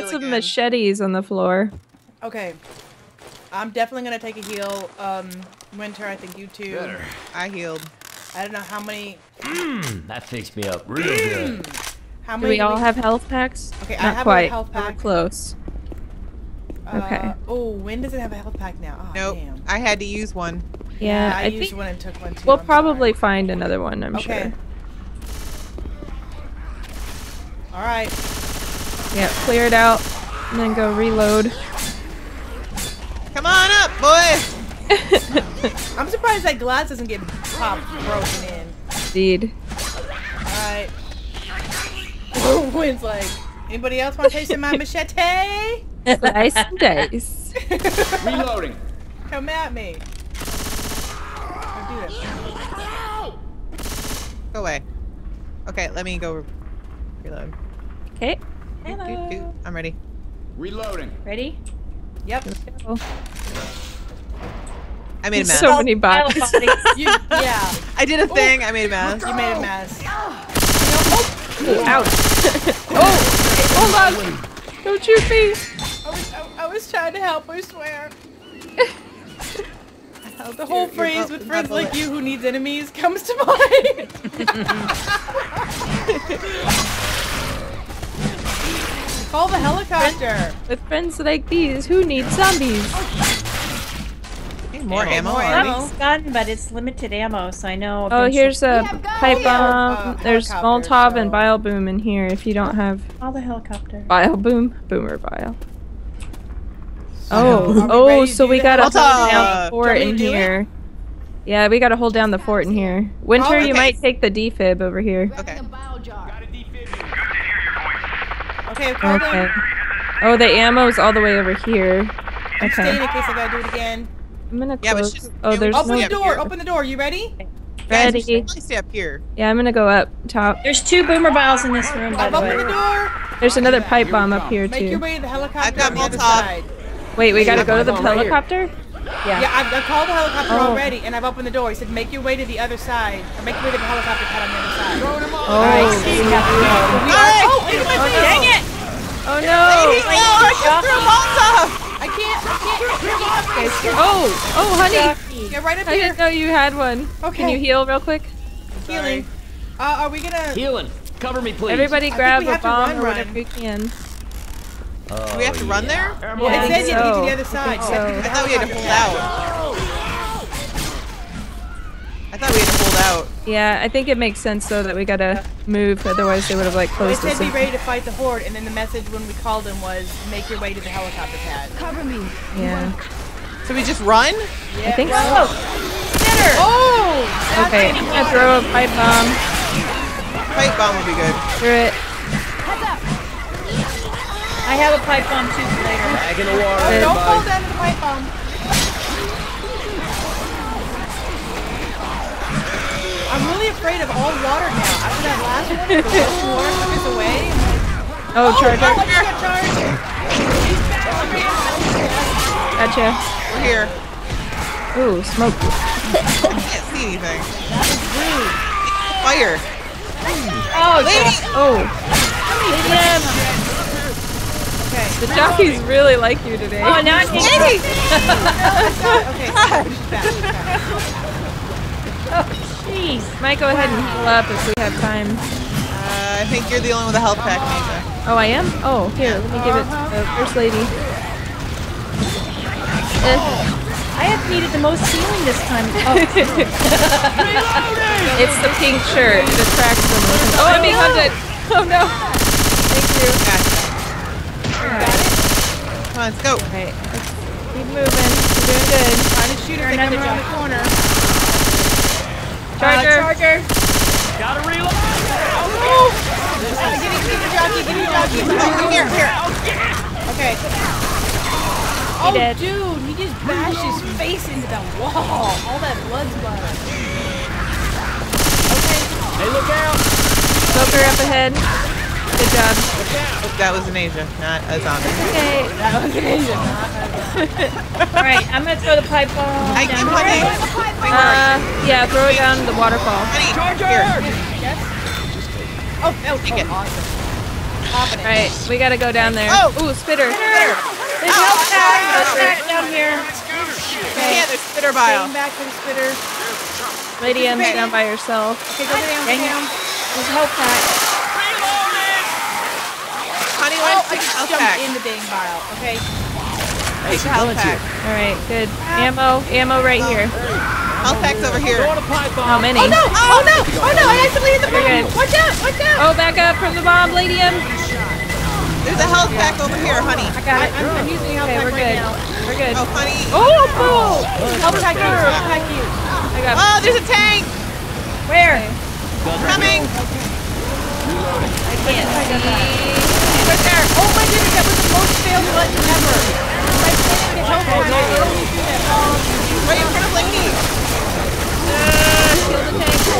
lots of again. machetes on the floor. Okay. I'm definitely gonna take a heal. Um, Wyntr, I think you too. Better. I healed. I don't know how many. That fixed me up real good. How many? Do many? we all have health packs? Okay, I Not have a health but we're pack. close. Uh, okay. Oh, when does it have a health pack now? Oh, Nope. Damn. I had to use one. Yeah, I, I, used think one and took one too. we'll I'm probably sorry. find another one. I'm sure. Okay. sure. All right. Yeah, clear it out, and then go reload. Come on up, boy! I'm surprised that glass doesn't get popped broken in. Indeed. Alright. Wynn's like, anybody else want to taste my machete? Slice and dice. Reloading. Come at me. Don't do that. Go away. Okay, let me go reload. Okay. Doot, doot, doot. I'm ready. Reloading. Ready? Yep. Oh, I made a mess. so many Pile bots. bodies. You, yeah. I did a thing. I made a mess. You made a mess. Ouch. oh, hold on. Don't shoot me. I was, I, I was trying to help, I swear. The whole Your- your phrase bu- with friends like you who needs enemies comes to mind. Call the helicopter. With friends like these, who needs zombies? Need more Ammo, ammo. more already? ammo. Lots of gun, but it's limited ammo, so I know. Oh, here's a pipe Yeah, uh, bomb. There's helicopter, Molotov and so- Bile Bomb in here if you don't have All the helicopter. Bile Bomb. Boomer Bile. are Oh, we oh, so we the gotta hold helicopter? down the fort in me to do it? here. Yeah, we gotta hold down the fort in here. Wyntr, you okay. might take the defib over here. Okay. Okay, call Okay. them. Oh, the ammo's all the way over here. I'm Okay. in case I gotta do it again. I'm gonna Yeah, but close. she's- Oh, there's Open no the door. here. Open the door. You ready? Guys, we should ready. probably stay up here. Yeah, I'm gonna go up top. There's two boomer vials in this room, by I've the opened way. the door. There's another pipe bomb up here too. Make your way to the helicopter I've got on the other Molotov. side. Wait, we gotta go to the pipe right helicopter? Yeah. Yeah, I've, I called the helicopter Oh. already, and I've opened the door. He said, "Make your way to the other side, or make your way to the helicopter pad on the other side." Oh, We have to go. We are- Alright. Oh, wait a! Dang it! oh Lady, no! no, I just threw a Molotov. I can't. I can't. Oh, oh, honey! Ducky. Get right up I here. didn't know you had one. Okay. Can you heal real quick? Healing. Uh, are we gonna? Healing. Cover me, please. Everybody grab a bomb run, or whatever run. you can. Oh, Do we have to run there? Well, Yeah, it think says you have to get to the other side. think You have to so. I thought we had to helicopter hold out. I thought we had to hold out. Yeah, I think it makes sense though that we gotta move, otherwise they would have like Well, it closed said be ready to fight the horde, and then the message when we called them was, "Make your way to the helicopter pad." Cover me. Yeah. So we just run? Yeah, I think so. Oh! Okay, I'm gonna throw a pipe bomb Pipe bomb would be good. through it. I have a pipe bomb too for later. Back in the water. Uh, Don't fall everybody. down to the pipe bomb. I'm really afraid of all water now. After that last one, the water took us away. I'm like, oh, oh, charger. oh, you got charged. Gotcha. We're here. Ooh, smoke. I Can't see anything. Fire. Oh, Lady! Oh, Okay. the jockeys really like you today. Oh, now I'm getting Lady! Okay. Jeez. Might go ahead and heal up if we have time. Uh, I think you're the only one with a health pack, Nisha. Oh, I am? Oh, here, let me give it to the first lady. Eh, I have needed the most healing this time. Oh, it's the pink shirt. It attracts them. Oh, I'm being hunted. Oh no. Thank you. Gotcha. Come on, let's go. Alright, let's keep moving. We're doing good. Find a shooter. They come another around the corner. Charger. charger. Gotta reload. Uh, get it, get the jockey. Get the jockey. Oh, here, here. Okay. Oh, dead. dude, he just bashed his face into the wall. All that blood's blood. Okay. Hey, look out. Smoker up ahead. Good job. Oh, that was Eneija, not a zombie. Okay. That was amazing. All right, I'm gonna throw the pipe bomb I down. keep. Uh, yeah, throw it down the waterfall. Honey, here. Yes. Oh, that was Take it. awesome. popping it. Right, we gotta go down there. Oh! Ooh, spitter. Spitter. There's health pack. Health pack down here. Yeah, there's spitter bile. Getting back to the spitter. Lady M's down by herself. Okay, go down, down. There's health pack. Honey, Oh, let's I just health jumped pack. in the dang bile. Okay. Take the health pack. All right, good. Ammo, ammo right oh, here. Health pack's over here. Throwing a pipe How many? Oh no! Oh no! Oh no! I accidentally hit the bomb! good. Watch out! Watch out! Oh, back up from the bomb, Lady M. There's a health pack over here, honey. I got it. I'm, I'm using health Okay, pack we're right good. now. We're good. Oh, honey. Oh, cool. Health pack use. Health pack use. I got Oh, there's a tank Where? coming. I can't see. Right there. Oh my goodness, that was the most failed button ever. By planning the health pack, I only do that bomb. Right in front of Lady. kill the tank.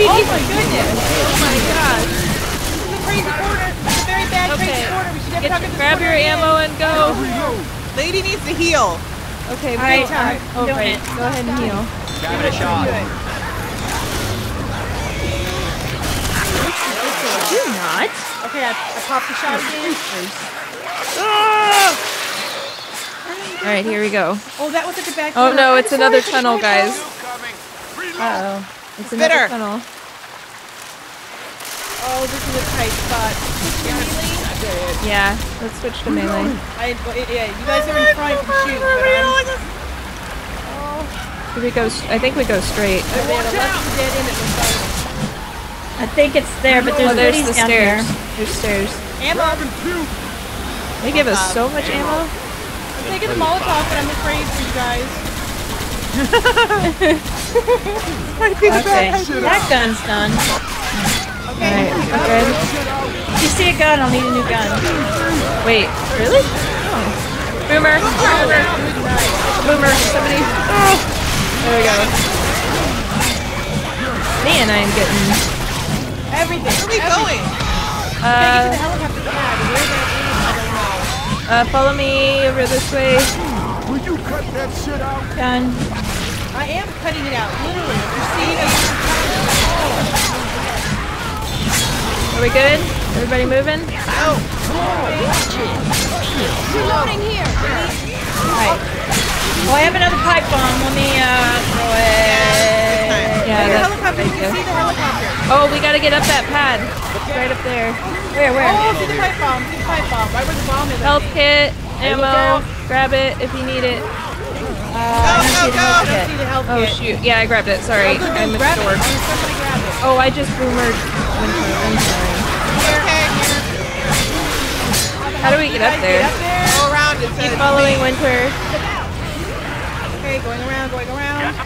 Josh, oh my goodness. Oh my gosh. This is a crazy corner. This is a very bad Okay. crazy corner. We should never Get talk your, about this grab your again. ammo and go. Lady needs to heal. Okay, All right, Bill, I'm oh, doing right. it. Go ahead and heal. Give it a shot. Do not? Okay, I, I popped the shot again. All right, here we go. Oh, that was such a bad Oh no, it's another tunnel, guys. Uh oh. It's another Spitter. tunnel. Oh, this is a tight spot. Melee? Yeah, let's switch to melee. I, yeah, you guys are in front and shoot, but I'm... Do we go? s- I think we go straight. Oh, they had a left dead end at the start. I think it's there, but oh, there's Oh, there's goodies the down stairs. here. There's stairs. Ammo. They give us so much ammo. I'm taking the Molotov, but I'm afraid for you guys. Okay, that gun's done. Okay. Alright, we're good. If you see a gun, I'll need a new gun. Wait, really? Oh. Boomer! Boomer! Boomer! Somebody! Oh. There we go. Man, I am getting. Everything. Where are we going? Take it the Uh, helicopter pad. Where that is, I don't know. uh, follow me over this way. Gun. I am cutting it out, literally. You see, it's- Are we good? Everybody moving? Oh! reloading here. Alright. Oh, I have another pipe bomb. Let me, uh, throw it. Yeah, the helicopter. You can see the helicopter. Oh, we gotta get up that pad. It's right up there. Where, where? Oh, see the pipe bomb. See the pipe bomb. Right where the bomb is. I Health kit, ammo. Grab it if you need it. Go, I go, don't go. see the health Oh kit. shoot! Yeah, I grabbed it. Sorry, Oh, I'm good. Grab it. absorbed. Oh, it. Oh, I just boomered. Wyntr. I'm sorry. Okay. How do we get up there? Get up there. Go around. It Keep says following Wyntr. Okay, going around, going around.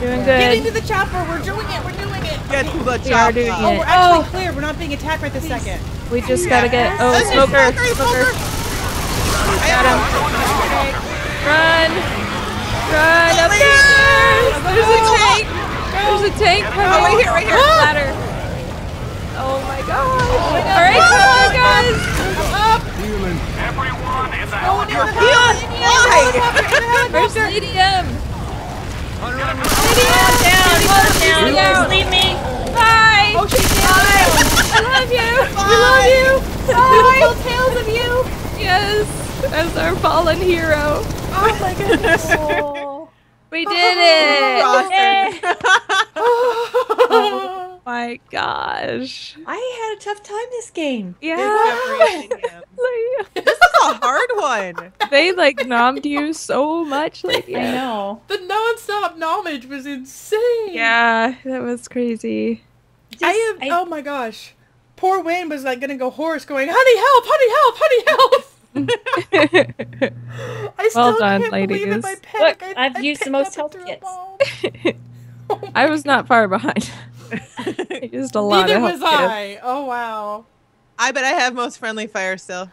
Doing Getting to good. the chopper. We're doing it. We're doing it. Get to the We are doing chopper. Oh, it. we're actually Oh. clear. We're not being attacked right this second. We just gotta get. Oh, smoker! smoker, Smoker! I Got am. him. Run! Run up the stairs! There's a oh! tank! There's a tank coming! Oh, right here, right here. Ladder! Oh my god! Oh oh. Alright, come on, guys! Up. Everyone in the Going in the Heal. helicopter. Why? Where's Lady M? Down, down, down. Leave me. Bye! Oh, she's Bye! I love you! We love you! Bye. tales of you. Yes! As our fallen hero. Oh my goodness. We did it! Roster. Oh my gosh. I had a tough time this game. Yeah. This is a hard one. they like nommed you so much, Lady I M. know. The non-stop knowledge was insane. Yeah, that was crazy. Just- I am. oh my gosh. Poor Wayne was like gonna go hoarse, going, "Honey, help! Honey, help! Honey, help!" I still Well done, can't believe ladies. in my panic. Look, I, I've I used the most health and threw a kits. bomb. Oh. I was not far behind. I used a lot Neither of was help kits. I. Oh wow. I bet I have most friendly fire still.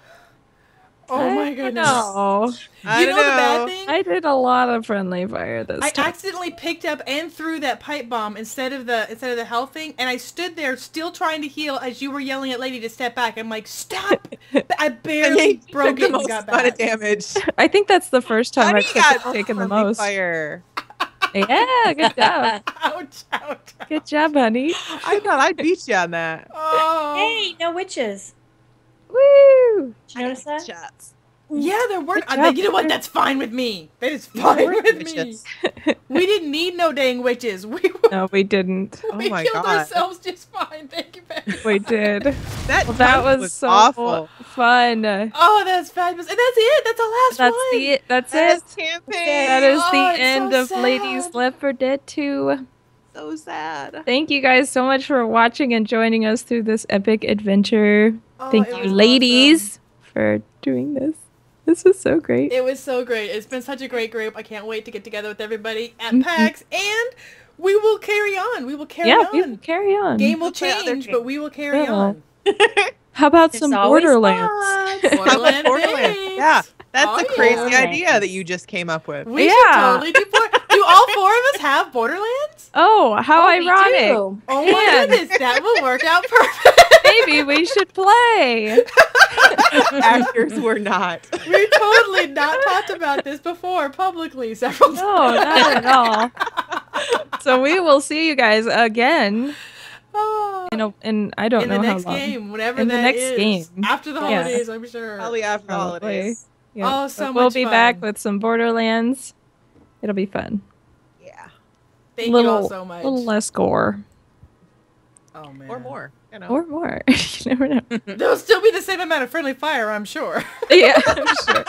Oh my I goodness. know. I you don't know, the bad thing? I did a lot of friendly fire this I time. accidentally picked up and threw that pipe bomb instead of the instead of the health thing, and I stood there still trying to heal as you were yelling at Lady to step back. I'm like, stop! I barely broke it the and most got amount back. of damage. I think that's the first time I've got taken, taken the most. Fire. Yeah, good job. Ouch, ouch, ouch. Good job, honey. I thought I'd beat you on that. Oh. Hey, no witches. Woo! Did you notice that? Shots. Yeah, there weren't. I- job, you know what? That's fine with me. That is fine were with me. We didn't need no dang witches. We No, we didn't. Oh we my killed God. ourselves just fine. Thank you, Becky. We did. That, Well, that punch was, so awful. fun. Oh, that's fabulous. And that's it. That's the last That's one. the that's That's it. campaign. That is Oh, the end so of Ladies sad. Left for Dead 2. so sad. Thank you guys so much for watching and joining us through this epic adventure. Oh, Thank you, was ladies, for doing this. This was so great. It was so great. It's been such a great group. I can't wait to get together with everybody at Mhm. PAX, and we will carry on. We will carry yeah, we will on. carry on. Game will We'll change, but we will carry Yeah. on. How about It's some always Borderlands? Borderlands. Yeah, that's Oh, a crazy yeah. idea that you just came up with. We Yeah. should totally do. Bor- do all four of us have Borderlands? oh, how Oh, ironic. Oh my Man. goodness, that will work out perfect. Maybe we should play. Actors were not. we totally not talked about this before publicly several times. No, not at all. So we will see you guys again Oh. in a, in I don't in know the how next long. game, whenever In the that next is. game. after the Yeah. holidays, I'm sure. Probably after Probably. holidays. Yeah. Oh, so But we'll much be back with some Borderlands. It'll be fun. Yeah. Thank little, you all so much. A little less gore. oh man, Or more. You know. Or more. you never know. There'll still be the same amount of friendly fire, I'm sure. yeah, I'm sure.